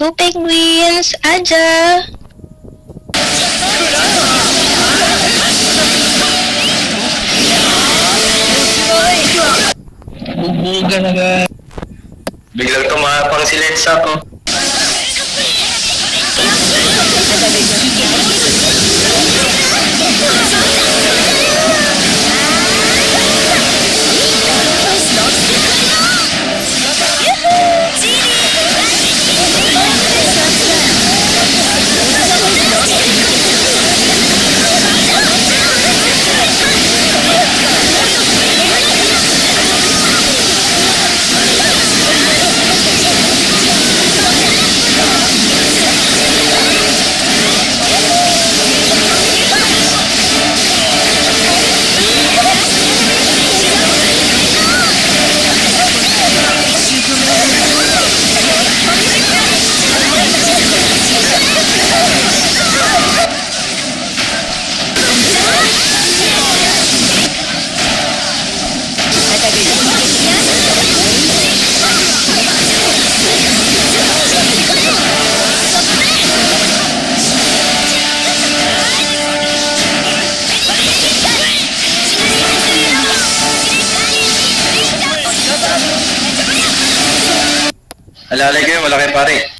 Go Penguins! Aja! Bubuga na ba? Biglang tumapang si ko. Alalay yun, malaki pare.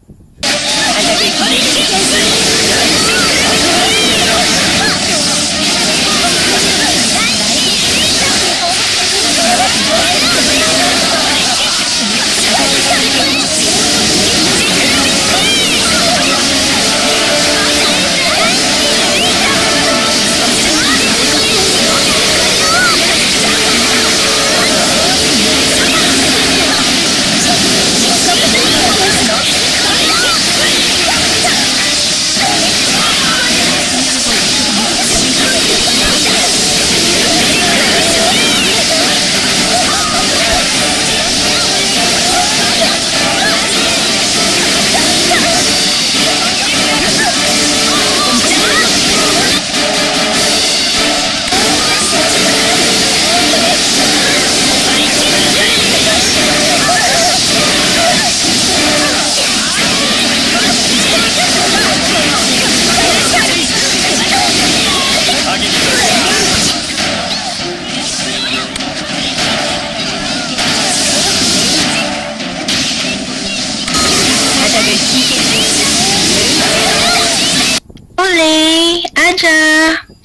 Raja!